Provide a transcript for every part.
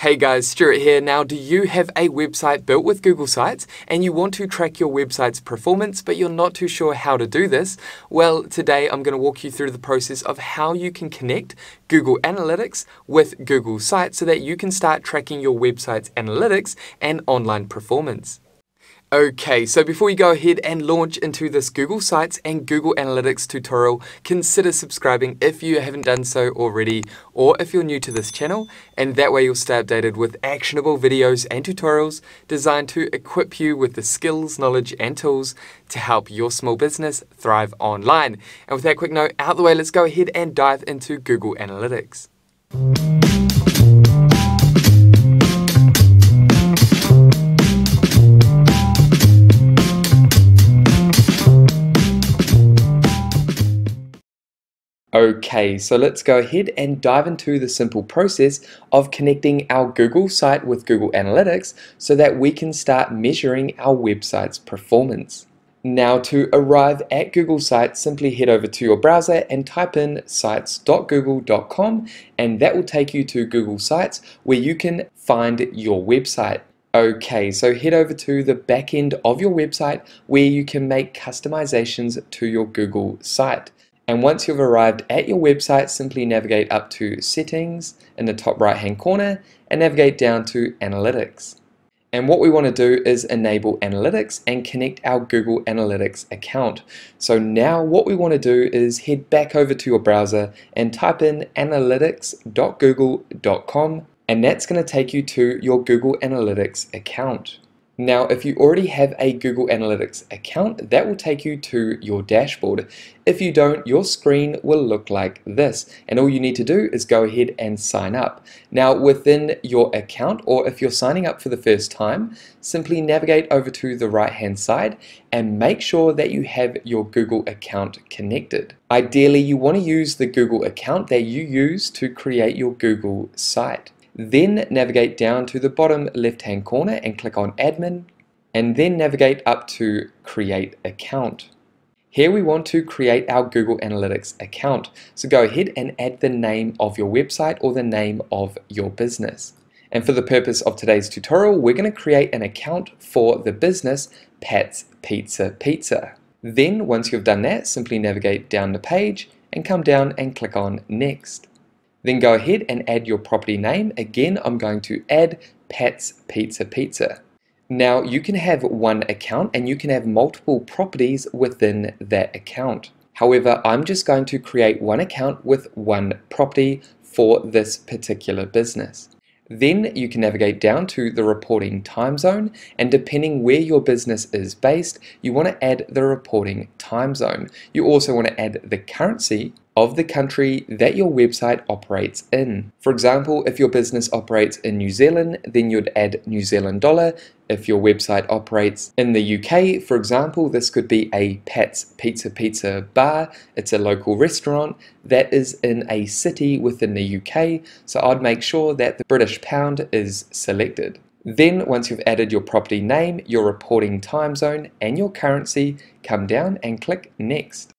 Hey guys, Stewart here. Now, do you have a website built with Google Sites and you want to track your website's performance, but you're not too sure how to do this? Well, today I'm going to walk you through the process of how you can connect Google Analytics with Google Sites so that you can start tracking your website's analytics and online performance. Okay, so before you go ahead and launch into this Google Sites and Google Analytics tutorial, consider subscribing if you haven't done so already, or if you're new to this channel, and that way you'll stay updated with actionable videos and tutorials designed to equip you with the skills, knowledge, and tools to help your small business thrive online. And with that quick note out the way, let's go ahead and dive into Google Analytics. Okay, so let's go ahead and dive into the simple process of connecting our Google site with Google Analytics so that we can start measuring our website's performance. Now to arrive at Google Sites, simply head over to your browser and type in sites.google.com and that will take you to Google Sites where you can find your website. Okay, so head over to the back end of your website where you can make customizations to your Google site. And once you've arrived at your website, simply navigate up to Settings in the top right hand corner and navigate down to Analytics. And what we want to do is enable Analytics and connect our Google Analytics account. So now what we want to do is head back over to your browser and type in analytics.google.com and that's going to take you to your Google Analytics account. Now, if you already have a Google Analytics account, that will take you to your dashboard. If you don't, your screen will look like this. And all you need to do is go ahead and sign up. Now, within your account, or if you're signing up for the first time, simply navigate over to the right-hand side and make sure that you have your Google account connected. Ideally, you want to use the Google account that you use to create your Google site. Then navigate down to the bottom left hand corner and click on admin and then navigate up to create account. Here we want to create our Google Analytics account. So go ahead and add the name of your website or the name of your business. And for the purpose of today's tutorial, we're going to create an account for the business Pat's Pizza Pizza. Then once you've done that, simply navigate down the page and come down and click on next. Then go ahead and add your property name. Again, I'm going to add Pat's Pizza Pizza. Now you can have one account and you can have multiple properties within that account. However, I'm just going to create one account with one property for this particular business. Then you can navigate down to the reporting time zone and depending where your business is based, you want to add the reporting time zone. You also want to add the currency of the country that your website operates in. For example, if your business operates in New Zealand, then you'd add New Zealand dollar. If your website operates in the UK, for example, this could be a Pat's Pizza Pizza bar. It's a local restaurant that is in a city within the UK, so I'd make sure that the British pound is selected. Then once you've added your property name, your reporting time zone and your currency, come down and click next.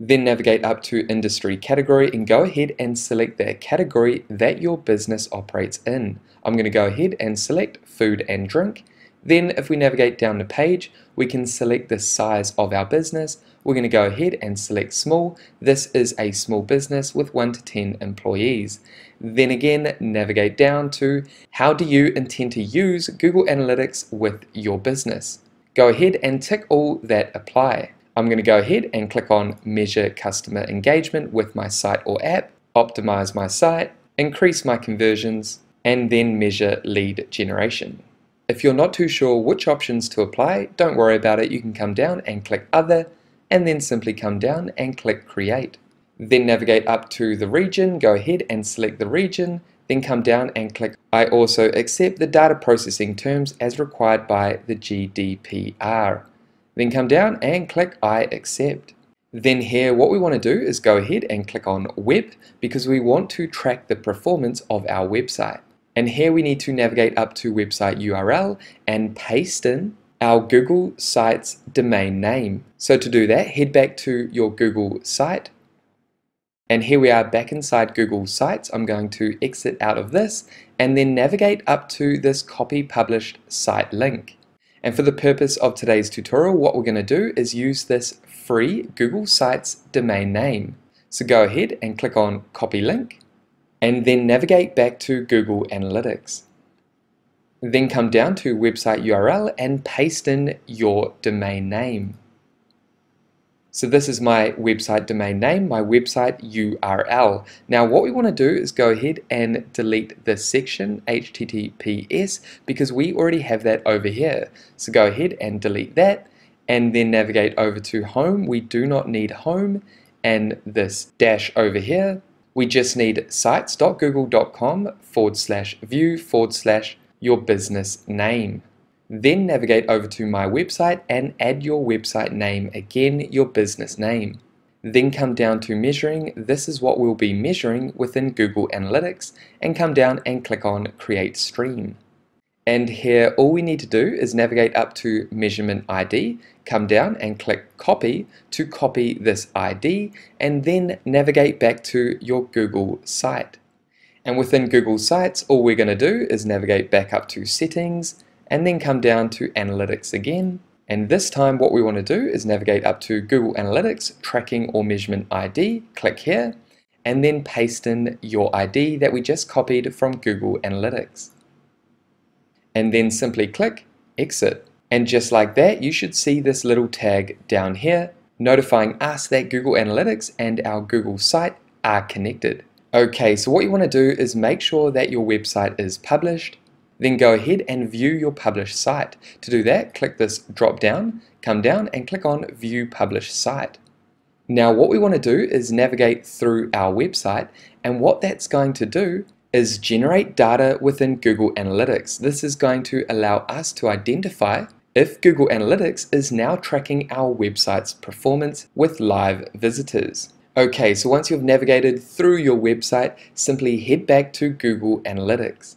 Then navigate up to industry category and go ahead and select the category that your business operates in. I'm going to go ahead and select food and drink. Then if we navigate down the page, we can select the size of our business. We're going to go ahead and select small. This is a small business with 1 to 10 employees. Then again, navigate down to how do you intend to use Google Analytics with your business. Go ahead and tick all that apply. I'm going to go ahead and click on Measure Customer Engagement with my site or app, optimize my site, increase my conversions, and then measure lead generation. If you're not too sure which options to apply, don't worry about it. You can come down and click Other, and then simply come down and click Create. Then navigate up to the region, go ahead and select the region, then come down and click I also accept the data processing terms as required by the GDPR. Then come down and click I accept. Then here what we want to do is go ahead and click on web because we want to track the performance of our website. And here we need to navigate up to website URL and paste in our Google Sites domain name. So to do that, head back to your Google site And here we are back inside Google Sites. I'm going to exit out of this and then navigate up to this copy published site link. And for the purpose of today's tutorial, what we're going to do is use this free Google Sites domain name. So go ahead and click on copy link and then navigate back to Google Analytics. Then come down to website URL and paste in your domain name. So this is my website domain name, my website URL. Now what we want to do is go ahead and delete this section, HTTPS, because we already have that over here. So go ahead and delete that and then navigate over to home. We do not need home and this dash over here. We just need sites.google.com forward slash view forward slash your business name. Then navigate over to my website and add your website name again, your business name. Then come down to measuring. This is what we'll be measuring within Google Analytics and come down and click on create stream. And here all we need to do is navigate up to measurement ID, come down and click copy to copy this ID and then navigate back to your Google site. And within Google Sites, all we're going to do is navigate back up to settings, and then come down to Analytics again. And this time what we want to do is navigate up to Google Analytics Tracking or Measurement ID, click here, and then paste in your ID that we just copied from Google Analytics. And then simply click Exit. And just like that, you should see this little tag down here notifying us that Google Analytics and our Google site are connected. Okay, so what you want to do is make sure that your website is published then go ahead and view your published site. To do that, click this drop down, come down and click on View Published Site. Now what we want to do is navigate through our website and what that's going to do is generate data within Google Analytics. This is going to allow us to identify if Google Analytics is now tracking our website's performance with live visitors. Okay, so once you've navigated through your website, simply head back to Google Analytics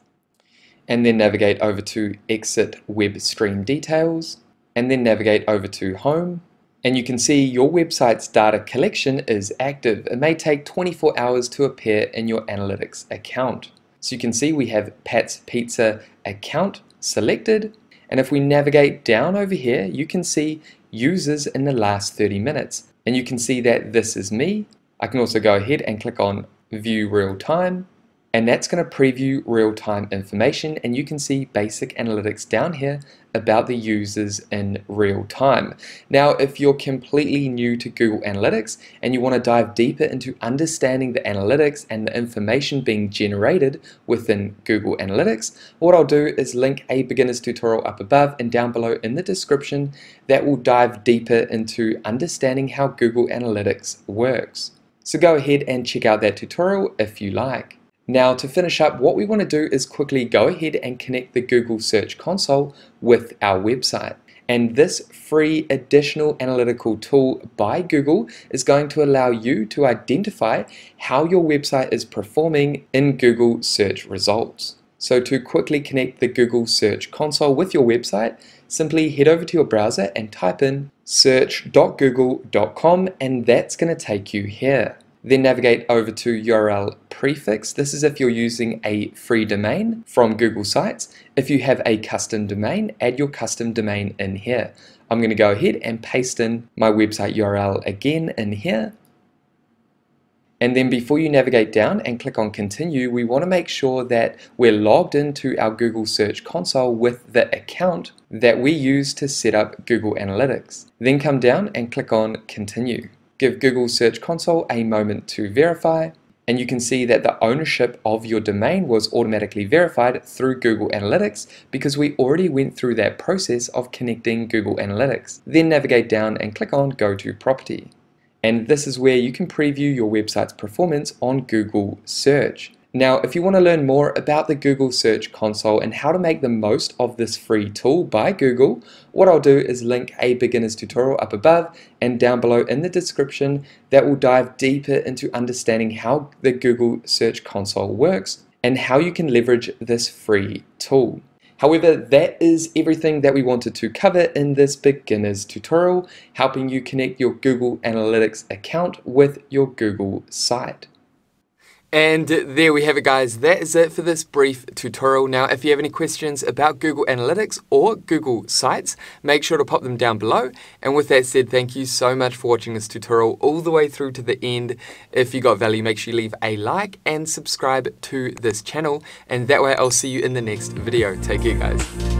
and then navigate over to exit web stream details and then navigate over to home and you can see your website's data collection is active. It may take 24 hours to appear in your analytics account. So you can see we have Pat's Pizza account selected and if we navigate down over here you can see users in the last 30 minutes and you can see that this is me. I can also go ahead and click on view real time and that's going to preview real-time information and you can see basic analytics down here about the users in real time. Now if you're completely new to Google Analytics and you want to dive deeper into understanding the analytics and the information being generated within Google Analytics, what I'll do is link a beginner's tutorial up above and down below in the description that will dive deeper into understanding how Google Analytics works. So go ahead and check out that tutorial if you like. Now to finish up, what we want to do is quickly go ahead and connect the Google Search Console with our website. And this free additional analytical tool by Google is going to allow you to identify how your website is performing in Google search results. So to quickly connect the Google Search Console with your website, simply head over to your browser and type in search.google.com and that's going to take you here. Then navigate over to URL prefix. This is if you're using a free domain from Google Sites. If you have a custom domain, add your custom domain in here. I'm going to go ahead and paste in my website URL again in here. And then before you navigate down and click on continue, we want to make sure that we're logged into our Google Search Console with the account that we use to set up Google Analytics. Then come down and click on continue. Give Google Search Console a moment to verify and you can see that the ownership of your domain was automatically verified through Google Analytics because we already went through that process of connecting Google Analytics. Then navigate down and click on Go to Property. And this is where you can preview your website's performance on Google Search. Now, if you want to learn more about the Google Search Console and how to make the most of this free tool by Google, what I'll do is link a beginner's tutorial up above and down below in the description that will dive deeper into understanding how the Google Search Console works and how you can leverage this free tool. However, that is everything that we wanted to cover in this beginner's tutorial, helping you connect your Google Analytics account with your Google site. And there we have it guys, that is it for this brief tutorial. Now if you have any questions about Google Analytics or Google Sites, make sure to pop them down below. And with that said, thank you so much for watching this tutorial all the way through to the end. If you got value, make sure you leave a like and subscribe to this channel. And that way I'll see you in the next video. Take care guys.